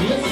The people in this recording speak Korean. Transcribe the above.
Yes.